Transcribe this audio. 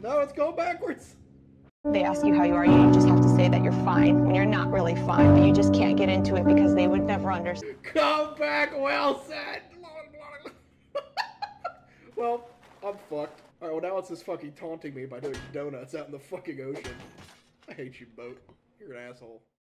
No, it's going backwards. They ask you how you are, you just have to say that you're fine when you're not really fine, but you just can't get into it because they would never understand. Come back, well said. well, I'm fucked. Alright, well now it's just fucking taunting me by doing donuts out in the fucking ocean. I hate you, boat. You're an asshole.